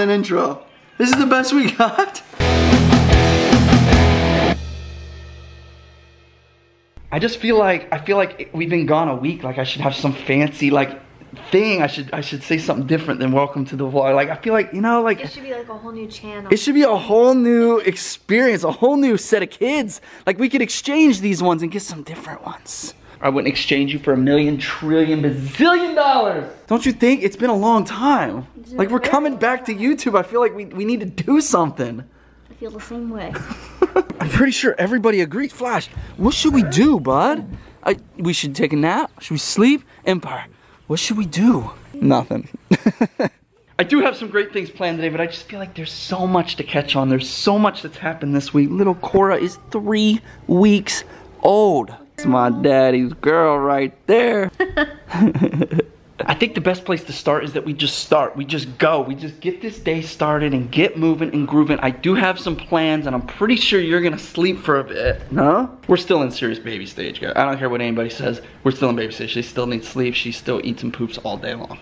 with an intro. This is the best we got. I just feel like I feel like we've been gone a week. Like I should have some fancy like thing. I should I should say something different than welcome to the vlog. Like I feel like you know like It should be like a whole new channel. it should be a whole new experience, a whole new set of kids. Like we could exchange these ones and get some different ones. I wouldn't exchange you for a million trillion bazillion dollars. Don't you think? It's been a long time. Like we're coming back to YouTube. I feel like we, we need to do something. I feel the same way. I'm pretty sure everybody agrees. Flash, what should we do, bud? I, we should take a nap. Should we sleep? Empire, what should we do? Nothing. I do have some great things planned today, but I just feel like there's so much to catch on. There's so much that's happened this week. Little Cora is three weeks old. It's my daddy's girl right there. I think the best place to start is that we just start. We just go. We just get this day started and get moving and grooving. I do have some plans and I'm pretty sure you're gonna sleep for a bit. No? We're still in serious baby stage, guys. I don't care what anybody says. We're still in baby stage. She still needs sleep. She still eats and poops all day long.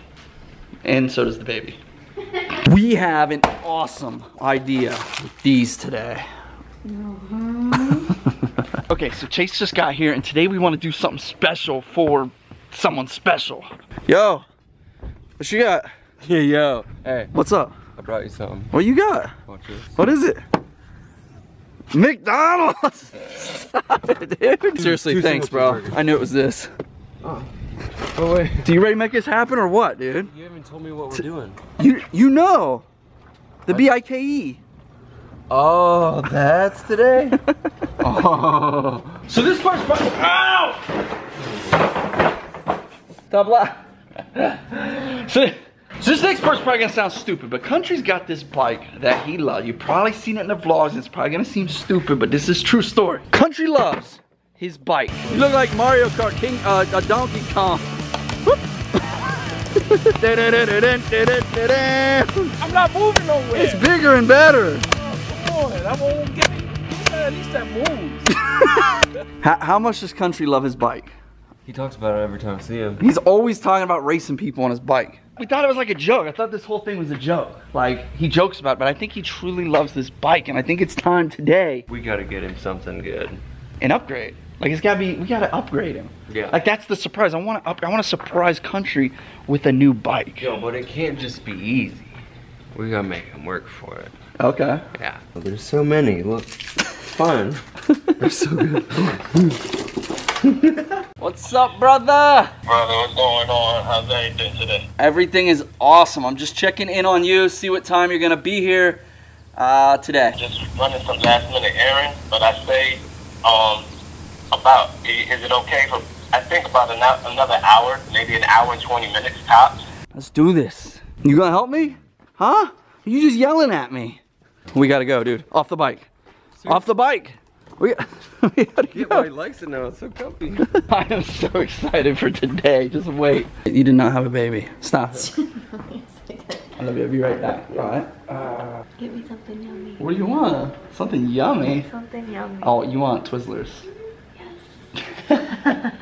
And so does the baby. we have an awesome idea with these today. Mm-hmm. Okay, so Chase just got here and today we want to do something special for someone special. Yo, what you got? Yeah, yo. Hey, What's up? I brought you something. What you got? Watch this. What is it? McDonald's! Stop it, dude. Seriously, Two thanks, bro. burger. I knew it was this. Oh. oh wait. Do you ready to make this happen or what, dude? You haven't told me what we're doing. You you know. The B-I-K-E. Oh, that's today? oh. So this part's probably. Ow! Stop laughing. so, so this next part's probably gonna sound stupid, but Country's got this bike that he loves. You've probably seen it in the vlogs, and it's probably gonna seem stupid, but this is true story. Country loves his bike. You look like Mario Kart King, uh, uh, Donkey Kong. I'm not moving nowhere. it's bigger and better. Come on, I won't get it. At least that moves. How, how much does Country love his bike? He talks about it every time I see him. He's always talking about racing people on his bike. We thought it was like a joke. I thought this whole thing was a joke. Like, he jokes about it, but I think he truly loves this bike, and I think it's time today We gotta get him something good. an upgrade. Like, it's gotta be, we gotta upgrade him. Yeah. Like, that's the surprise. I wanna up, I wanna surprise Country with a new bike. Yo, but it can't just be easy. We gotta make him work for it. Okay. Yeah. There's so many. Look, fun. They're so good. What's up, brother? Brother, what's going on? How's everything today? Everything is awesome. I'm just checking in on you, see what time you're gonna be here uh, today. Just running some last minute errands, but I say, um, about, is it okay for, I think about an, another hour, maybe an hour and 20 minutes tops. Let's do this. You gonna help me? Huh? You just yelling at me. We gotta go, dude. Off the bike. Off the bike. We, we gotta Yeah, go. but he likes it now. It's so comfy. I am so excited for today. Just wait. You did not have a baby. Stop. I love you. I'll be right back. All right. Uh, Give me something yummy. what do you want? Something yummy. Something yummy. Oh, you want Twizzlers? Yes.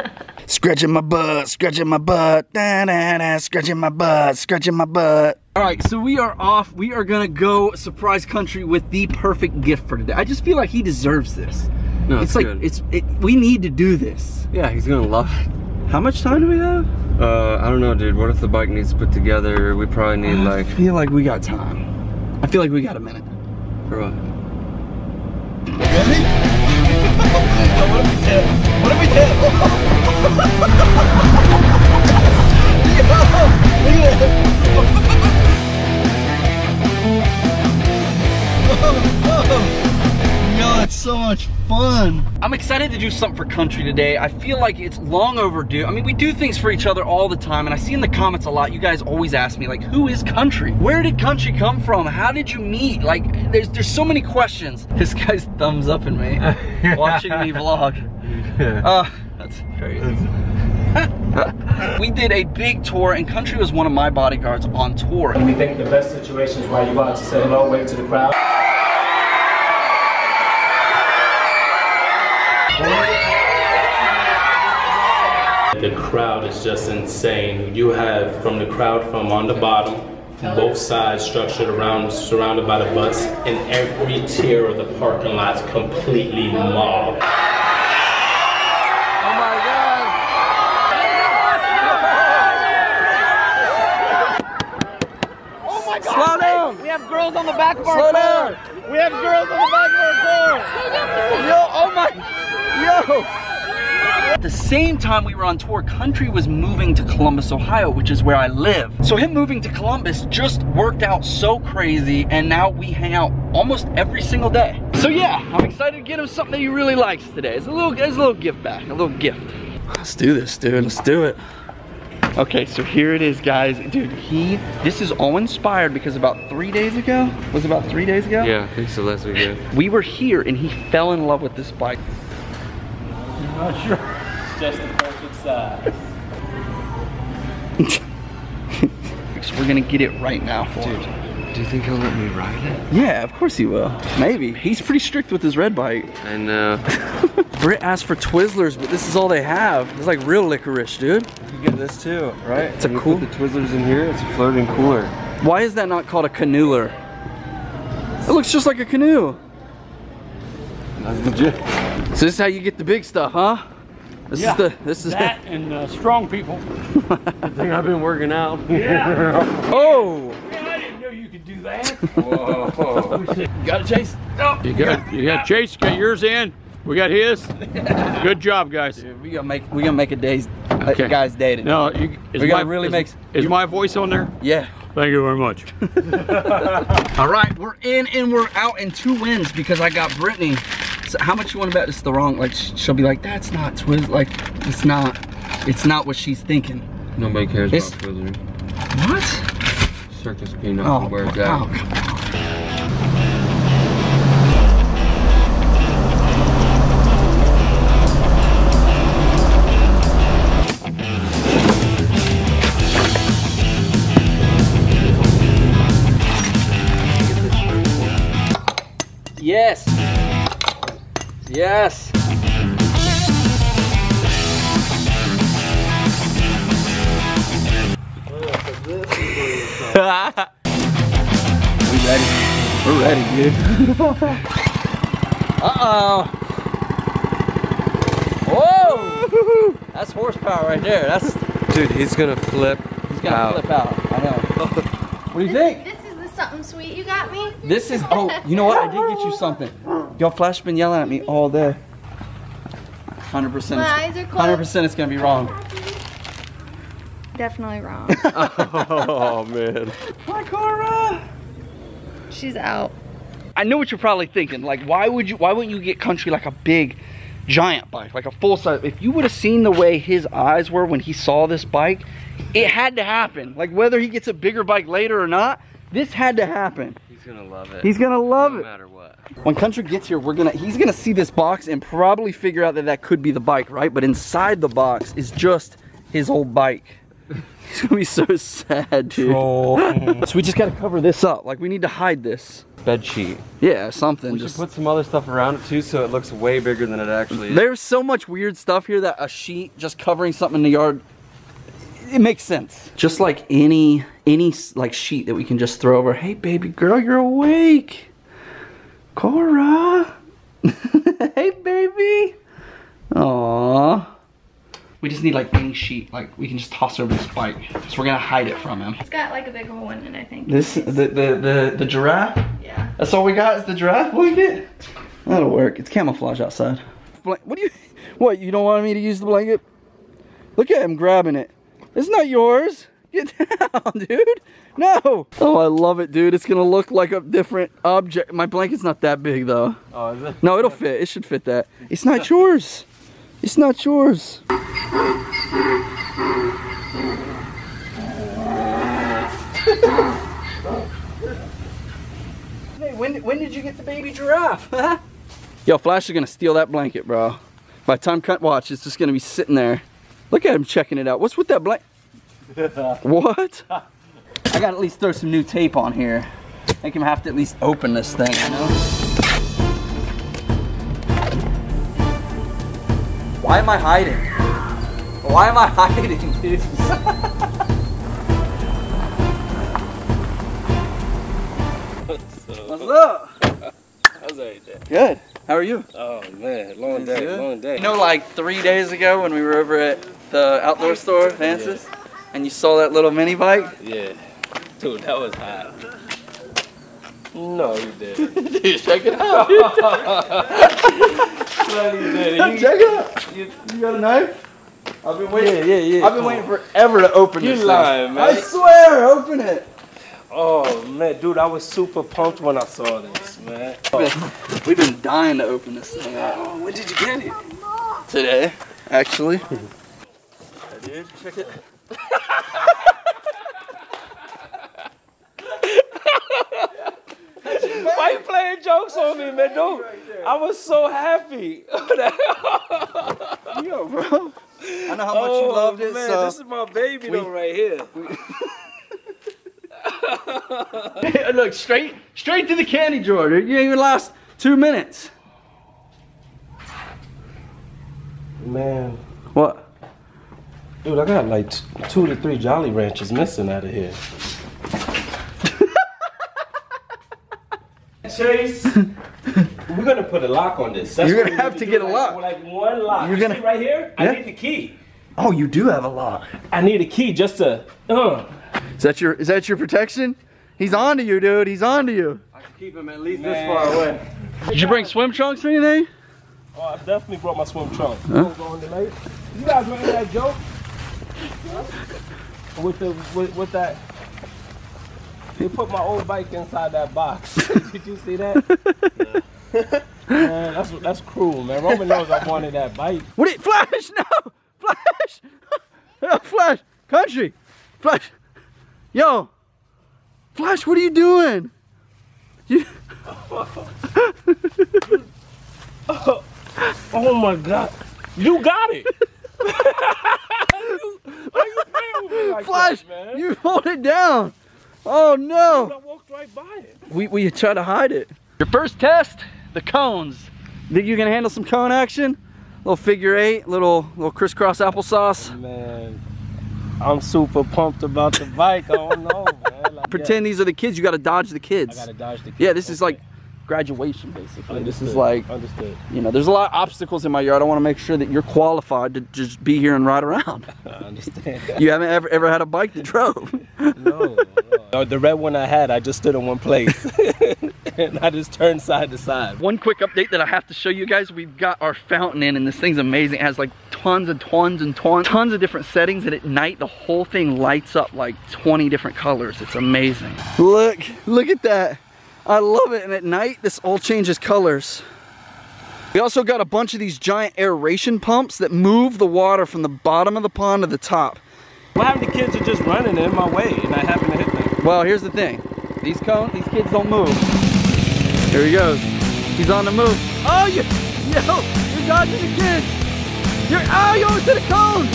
scratching my butt, scratching my butt, da, da, da, scratching my butt, scratching my butt. All right, so we are off. We are gonna go surprise country with the perfect gift for today. I just feel like he deserves this. No, it's it's like good. it's. It, we need to do this. Yeah, he's gonna love it. How much time do we have? Uh, I don't know, dude. What if the bike needs to put together? We probably need like I feel like we got time. I feel like we got a minute. for what? No, it's so much fun. I'm excited to do something for country today. I feel like it's long overdue. I mean, we do things for each other all the time, and I see in the comments a lot, you guys always ask me, like, who is country? Where did country come from? How did you meet? Like, there's there's so many questions. This guy's thumbs up in me, watching me vlog. Uh, that's crazy. we did a big tour, and Country was one of my bodyguards on tour. We think the best situation is while you go out to say hello, wave to the crowd. The crowd is just insane. You have from the crowd from on the bottom both sides structured around, surrounded by the bus, and every tier of the parking lot's completely mobbed. Oh my god. Oh my God! Slow down. We have girls on the back of our Slow car. down. We have girls on the back of our car. Yo, oh my, yo. At the same time we were on tour, Country was moving to Columbus, Ohio, which is where I live. So him moving to Columbus just worked out so crazy, and now we hang out almost every single day. So yeah, I'm excited to get him something that he really likes today. It's a little, it's a little gift back, a little gift. Let's do this, dude. Let's do it. Okay, so here it is, guys. Dude, he, this is all inspired because about three days ago, was it about three days ago? Yeah, I think so. Last week. Yeah. We were here and he fell in love with this bike. I'm Not sure. Just the perfect size. So we're gonna get it right now for Dude, him. do you think he'll let me ride it? Yeah, of course he will. Maybe. He's pretty strict with his red bike. I know. Britt asked for Twizzlers, but this is all they have. It's like real licorice, dude. You get this too, right? It's a And you cool- Put the Twizzlers in here. It's a floating cooler. Why is that not called a canoeler? It looks just like a canoe. That's legit. So this is how you get the big stuff, huh? This Yeah, is the this is That and uh, strong people. I think I've been working out. Yeah. Oh! Man, I didn't know you could do that. Whoa. Got it, Chase? You got, you got Chase, got yours in. We got his. Good job, guys. Dude, we gonna make we gonna make a day's a guy's day today. No, you, is We gotta my- really is, make- Is my voice on there? Yeah. Thank you very much. All right, we're in and we're out in two wins because I got Brittney. So how much you want to bet it's the wrong? Like she'll be like, that's not Twiz. Like it's not. It's not what she's thinking. Nobody cares It's- about Twizzlers. What? Circus peanut. Oh, Where's that? Oh, come Yes. we ready. We're ready, dude. Uh-oh. Whoa! That's horsepower right there. That's Dude, he's gonna flip. he's gonna out. flip out. I know. What do you think? This is the something sweet you got me. This is oh, you know what? I did get you something. Yo, Flash been yelling at me all day. Hundred percent. My eyes are closed. Hundred percent. It's gonna be wrong. Definitely wrong. Oh man. Hi, Cora. She's out. I know what you're probably thinking. Like, why would you? Why wouldn't you get Country like a big, giant bike, like a full size? If you would have seen the way his eyes were when he saw this bike, it had to happen. Like whether he gets a bigger bike later or not, this had to happen. He's gonna love it. He's gonna love no it. No matter what. When Country gets here, we're gonna he's gonna see this box and probably figure out that that could be the bike, right? But inside the box is just his old bike. He's gonna be so sad, dude. so we just gotta cover this up. Like we need to hide this. Bed sheet. Yeah, something. We just should put some other stuff around it too, so it looks way bigger than it actually is. There's so much weird stuff here that a sheet just covering something in the yard, it makes sense. Just like any any like sheet that we can just throw over. Hey, baby girl, you're awake. Cora. hey, baby. Aww. We just need like any sheet, like we can just toss over this bike. So we're gonna hide it from him. It's got like a big hole in it, I think. This the the the, the giraffe. Yeah. That's all we got is the giraffe blanket? That'll work. It's camouflage outside. Blan- What do you, what, you don't want me to use the blanket? Look at him grabbing it. It's not yours. Get down, dude. No. Oh, I love it, dude. It's gonna look like a different object. My blanket's not that big though. Oh, is it? No, it'll fit. It should fit that. It's not yours. It's not yours. Hey, when, when did you get the baby giraffe? huh? Yo, Flash is gonna steal that blanket, bro. By the time cut watch, it's just gonna be sitting there. Look at him checking it out. What's with that blanket? what? I gotta at least throw some new tape on here. Make him have to at least open this thing, you know? Why am I hiding? Why am I hiding, dude? Look. How's everything? Good. How are you? Oh man, long day, Good. long day. You know, like three days ago when we were over at the outdoor store, Vance's, and you saw that little mini bike? Yeah. Dude, that was hot. No, you didn't. Dude, check it out. no, you didn't. check it out. You, you got a knife? I've been waiting. Yeah, yeah, yeah. I've been waiting forever to open You this. thing. lying, man. I swear, open it. Oh man, dude, I was super pumped when I saw this, man. We've been dying to open this thing up. Oh, when did you get it? Today, actually. Dude, check it. Why you playing jokes on me, man? Dude, I was so happy. Yo, bro. I know how much you oh, loved it, man, so. this is my baby though right here. Look, straight, straight to the candy drawer, dude. You didn't even last two minutes. Man, What? Dude, I got like two to three Jolly Ranchers missing out of here. Chase, we're gonna put a lock on this. That's You're gonna have to do, get a like- lock. Like one lock. You're gonna- see right here? Yeah. I need the key. Oh, you do have a lock. I need a key just to. Uh. Is that your is that your protection? He's on to you, dude. He's on to you. I can keep him at least this far away. Did you bring swim trunks or anything? Oh, I definitely brought my swim trunk. You guys remember that joke? With the with, with that. They put my old bike inside that box. Did you see that? man, that's that's cruel, man. Roman knows I wanted that bike. What? It, flash! No! Flash! Flash! Country! Flash! Yo! Flash! What are you doing? You, Oh my god, you got it. Why you playing with me like Flash! that, man? You hold it down! Oh no! I walked right by it. We we try to hide it. Your first test, the cones. Think you can handle some cone action? Little figure eight, little little crisscross applesauce. Man, I'm super pumped about the bike. I don't know, man. Like, Pretend these are the kids. You got to dodge the I kids. gotta dodge the. kids. Yeah, this is like graduation basically. This is like understood. you know, there's a lot of obstacles in my yard. I want to make sure that you're qualified to just be here and ride around. I understand. You haven't ever ever had a bike that drove. no, no. No, The red one I had, I just stood in one place, and I just turned side to side. One quick update that I have to show you guys. We've got our fountain in and this thing's amazing. It has like tons and tons and tons, tons of different settings and at night the whole thing lights up like 20 different colors. It's amazing. Look, look at that. I love it. And at night this all changes colors. We also got a bunch of these giant aeration pumps that move the water from the bottom of the pond to the top. Happened? The kids are just running in my way, and I happen to hit them. Well, here's the thing. These cone, these kids don't move. Here he goes. He's on the move. Oh, you, yo, you're dodging the kids. You're, oh, you almost hit a cone.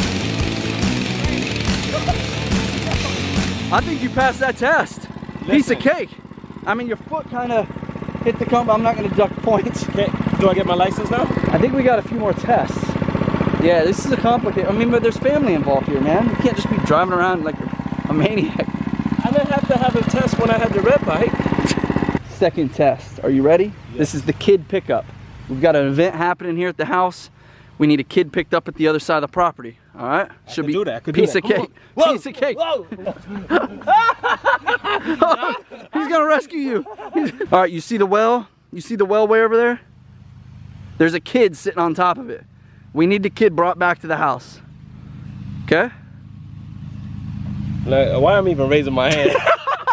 I think you passed that test. Piece of cake. I mean, your foot kind of hit the cone, but I'm not going to duck points. Okay, do I get my license now? I think we got a few more tests. Yeah, this is a complicated. I mean, but there's family involved here, man. You can't just be driving around like a maniac. I didn't have to have a test when I had the red bike. second test. Are you ready? This is the kid pickup. We've got an event happening here at the house. We need a kid picked up at the other side of the property. All right? Should be do that, I piece that. of Come cake. Whoa, Piece of cake. Whoa! He's gonna rescue you. All right, you see the well? You see the well way over there? There's a kid sitting on top of it. We need the kid brought back to the house. Okay? Like, why am I even raising my hand?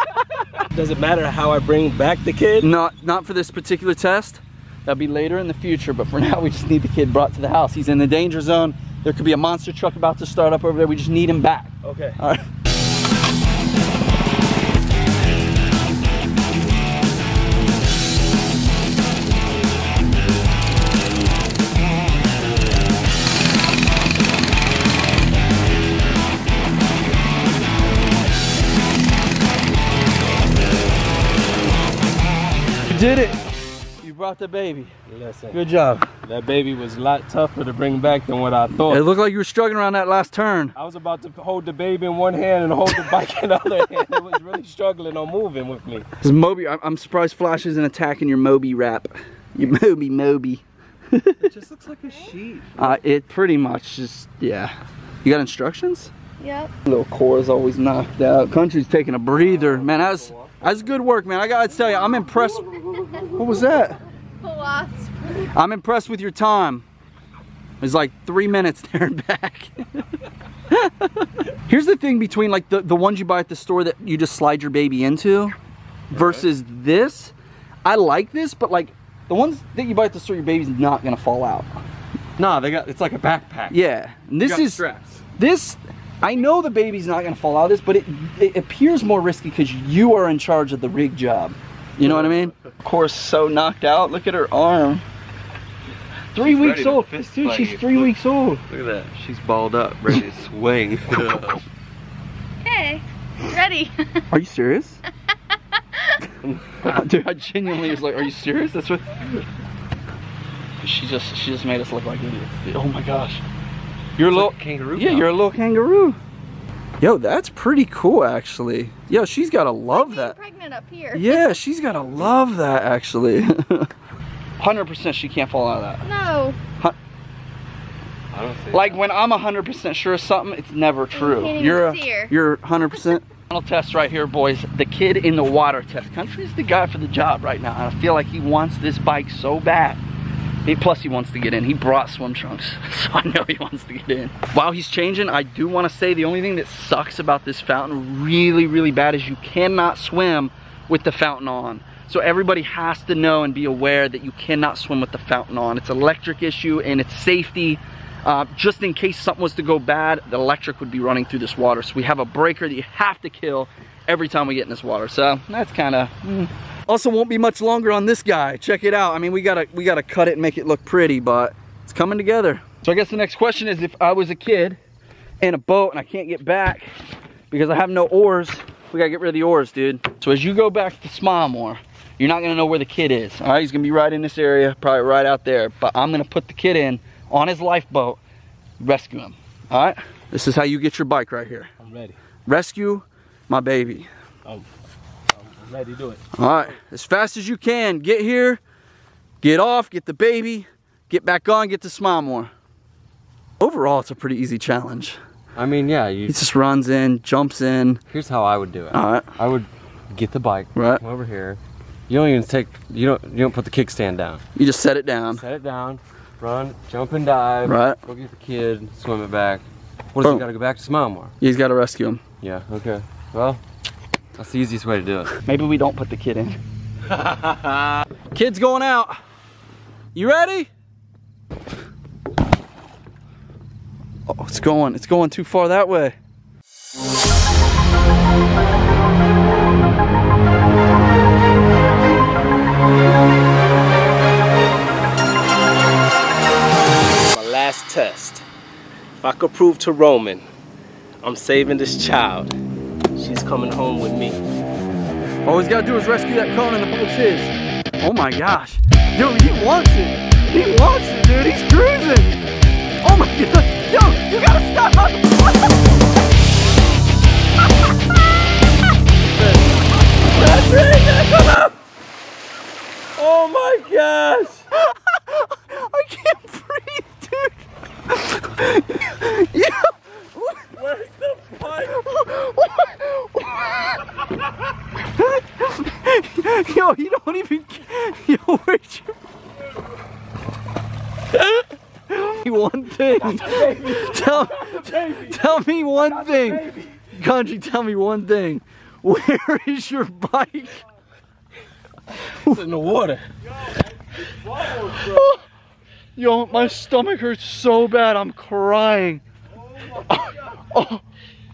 Does it matter how I bring back the kid? Not not for this particular test. That'll be later in the future, but for now we just need the kid brought to the house. He's in the danger zone. There could be a monster truck about to start up over there. We just need him back. Okay. All right. You did it. You brought the baby. Listen, Good job. That baby was a lot tougher to bring back than what I thought. It looked like you were struggling around that last turn. I was about to hold the baby in one hand and hold the bike in the other hand. It was really struggling on moving with me. This Moby, I'm, I'm surprised Flash isn't attacking your Moby wrap. Your Moby Moby. It just looks like a sheep. Uh, it pretty much just, yeah. You got instructions? Yep. Little core is always knocked out. Country's taking a breather. Man, that's, that's good work, man. I gotta tell you, I'm impressed. What was that? I'm impressed with your time. It's like three minutes there and back. Here's the thing between like the, the ones you buy at the store that you just slide your baby into versus this. I like this, but like the ones that you buy at the store, your baby's not gonna fall out. Nah, they got it's like a backpack. Yeah, and this is straps. this. I know the baby's not gonna fall out of this, but it, it appears more risky because you are in charge of the rig job. You know what I mean? Of course, so knocked out. Look at her arm. Three ready weeks old, fist dude. She's you. three weeks old. Look at that. She's balled up, ready to swing. Hey, ready. Are you serious? Dude, I genuinely was like, "Are you serious?" That's what. She just, she just made us look like idiots. dude. Oh my gosh, you're a little kangaroo. Yeah, you're a little kangaroo. Yo, that's pretty cool, actually. Yo, she's gotta love that. Pregnant up here. Yeah, she's gotta love that, actually. Hundred percent, she can't fall out of that. No. I don't see. Like when I'm hundred percent sure of something, it's never true. You're a, see you're hundred percent. Final test right here, boys. The kid in the water test. Country's the guy for the job right now. I feel like he wants this bike so bad. He, plus, he wants to get in. He brought swim trunks, so I know he wants to get in. While he's changing, I do want to say the only thing that sucks about this fountain really, really bad is you cannot swim with the fountain on. So everybody has to know and be aware that you cannot swim with the fountain on. It's electric issue and it's safety. Uh, just in case something was to go bad, the electric would be running through this water. So we have a breaker that you have to kill every time we get in this water. So that's kind of. Mm. Also, won't be much longer on this guy. Check it out. I mean, we gotta we gotta cut it and make it look pretty, but it's coming together. So I guess the next question is, if I was a kid in a boat and I can't get back because I have no oars, we gotta get rid of the oars, dude. So as you go back to Smile More, you're not gonna know where the kid is. All right, he's gonna be right in this area, probably right out there. But I'm gonna put the kid in on his lifeboat, rescue him. All right, this is how you get your bike right here. I'm ready. Rescue my baby. Oh, I'm ready to do it. All right, as fast as you can, get here, get off, get the baby, get back on, get to Smile More. Overall, it's a pretty easy challenge. I mean, yeah. You, He just runs in, jumps in. here's how I would do it. All right, I would get the bike Right. come over here. You don't even take. You don't. You don't put the kickstand down. you just set it down. Set it down. Run, jump and dive. Right. Go get the kid. Swim it back. What does Boom. he got to go back to Smile More? He's got to rescue him. Yeah. Okay. Well, that's the easiest way to do it. Maybe we don't put the kid in. Kid's going out. You ready? Oh, it's going. It's going too far that way. My last test. If I could prove to Roman I'm saving this child, she's coming home with me. All he's got to do is rescue that cone and the boat's his. Oh my gosh. Dude, he wants it. He wants it, dude. He's cruising. Tell, tell me one thing. Country, tell me one thing. Where is your bike? It's in the water. Yo, my stomach hurts so bad. I'm crying. Oh,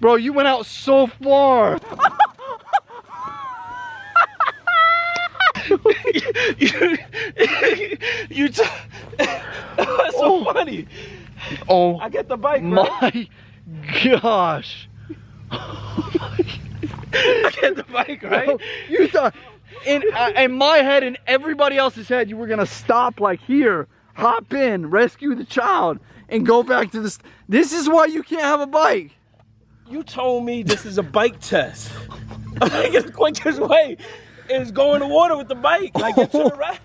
bro, you went out so far. you, you t- That's so funny. Oh I get the bike, right? my gosh. I get the bike, right? Bro, you thought in uh, in my head and everybody else's head you were gonna stop like here. hop in, rescue the child, and go back to this. This is why you can't have a bike. You told me this is a bike test. I think the quickest way is go in the water with the bike. Like get to the right.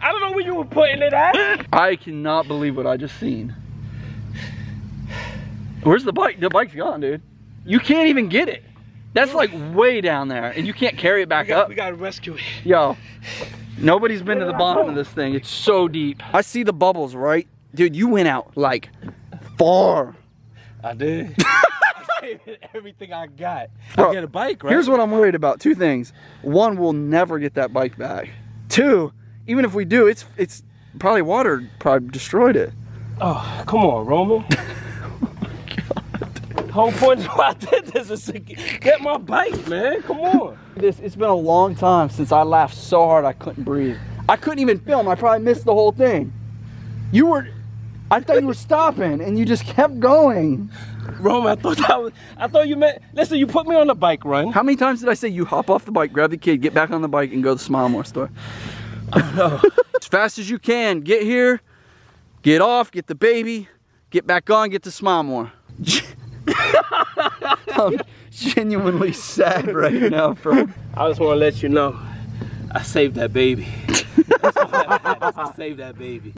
I don't know where you were putting it at. I cannot believe what I just seen. Where's the bike? The bike's gone, dude. You can't even get it. That's like way down there, and you can't carry it back We, got, up. we gotta rescue it. Yo, nobody's been to the bottom of this thing. It's so deep. I see the bubbles, right? Dude, you went out like far. I did. I gave it everything I got. Bro, I get a bike, right? Here's what I'm worried about. Two things. One, we'll never get that bike back. Two, even if we do, it's it's probably water probably destroyed it. Oh, come on, Roman. Whole point of why I did this is to get my bike, man. Come on. This it's been a long time since I laughed so hard I couldn't breathe. I couldn't even film. I probably missed the whole thing. You were I thought you were stopping and you just kept going. Roman, I thought that was, I thought you meant, listen, you put me on the bike run. How many times did I say you hop off the bike, grab the kid, get back on the bike, and go to the Smile More store? as fast as you can. Get here, get off, get the baby, get back on, get to Smile More. I'm genuinely sad right now, bro. I just want to let you know, I saved that baby. I saved that baby.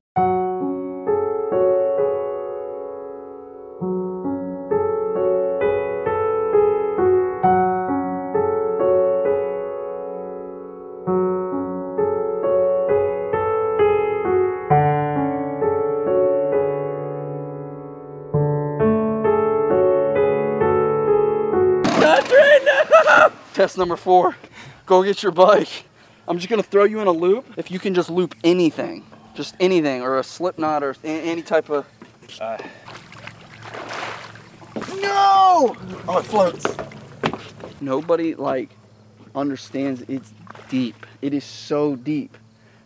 Test number four. Go get your bike. I'm just gonna throw you in a loop. If you can just loop anything, just anything, or a slip knot, or any type of. Uh, no! Oh, it floats. Nobody like understands it's deep. It is so deep.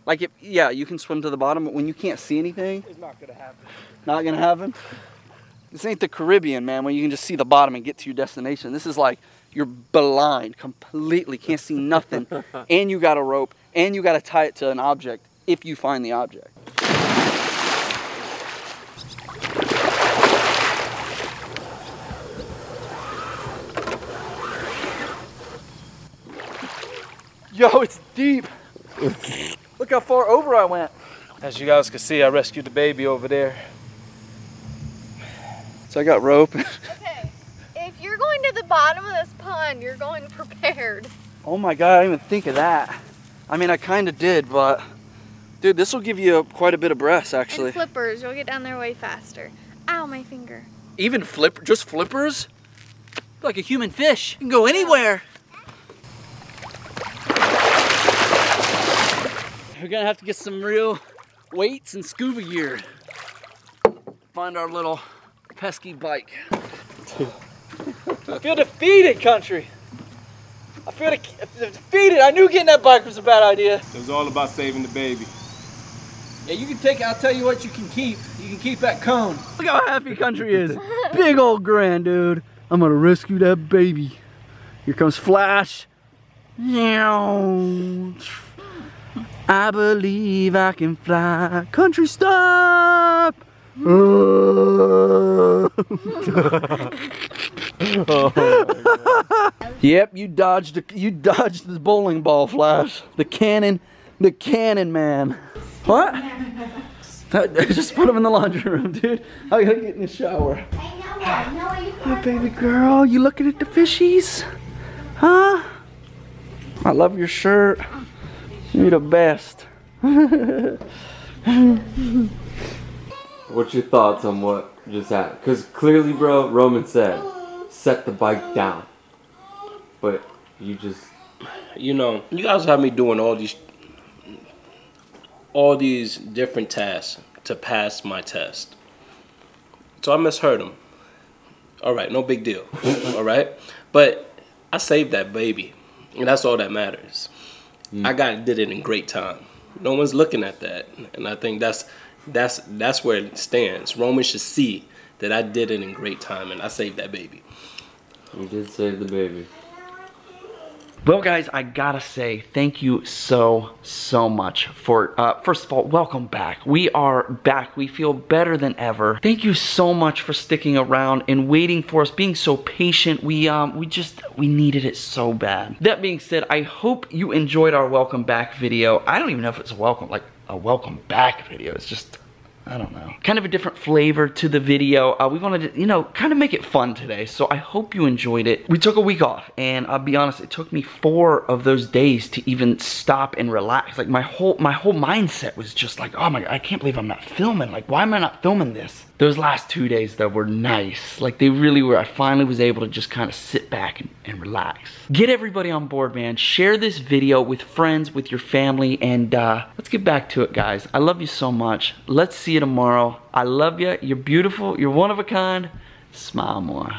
Like if yeah, you can swim to the bottom, but when you can't see anything, It's not going to happen. not gonna happen. This ain't the Caribbean, man, where you can just see the bottom and get to your destination. This is like you're blind completely, can't see nothing, and you got a rope, and you got to tie it to an object if you find the object. Yo, it's deep. Look how far over I went. As you guys can see, I rescued the baby over there. So I got rope. Okay. If you're going to the bottom of this pond, you're going prepared. Oh my god, I didn't even think of that. I mean, I kind of did, but dude, this will give you quite a bit of breaths, actually. And flippers, you'll get down there way faster. Ow, my finger. Even flip, just flippers, like a human fish, you can go anywhere. We're gonna have to get some real weights and scuba gear. Find our little pesky bike. I feel defeated, country. I feel de- defeated. I knew getting that bike was a bad idea. It was all about saving the baby. Yeah, you can take it. I'll tell you what you can keep. You can keep that cone. Look how happy country is. Big old grand, dude. I'm gonna rescue that baby. Here comes Flash. Meow. I believe I can fly. Country stop. Yep, you dodged the, you dodged the bowling ball, Flash. The cannon, the cannon man. What? Just put him in the laundry room, dude. I gotta get in the shower. Hey, baby girl, you looking at the fishies? Huh? I love your shirt. You're the best. What's your thoughts on what just happened? Because clearly, bro, Roman said, set the bike down. But you just, You know, you guys have me doing all these, all these different tasks to pass my test. So I misheard him. All right, no big deal. all right, but I saved that baby, and that's all that matters. Mm. I got did it in great time. No one's looking at that, and I think that's that's that's where it stands. Roman should see that I did it in great time, and I saved that baby. You did save the baby. Well, guys, I gotta say thank you so, so much for, uh, first of all, welcome back. We are back. We feel better than ever. Thank you so much for sticking around and waiting for us, being so patient. We, um, we just, we needed it so bad. That being said, I hope you enjoyed our welcome back video. I don't even know if it's a welcome, like a welcome back video. It's just, I don't know. Kind of a different flavor to the video. Uh, we wanted to, you know, kind of make it fun today. So I hope you enjoyed it. We took a week off and I'll be honest, it took me four of those days to even stop and relax. Like my whole, my whole mindset was just like, oh my God, I can't believe I'm not filming. Like, why am I not filming this? Those last two days though were nice. Like they really were. I finally was able to just kind of sit back and, and relax. Get everybody on board, man. Share this video with friends, with your family, and uh, let's get back to it, guys. I love you so much. Let's see you tomorrow. I love you. You're beautiful. You're one of a kind. Smile more.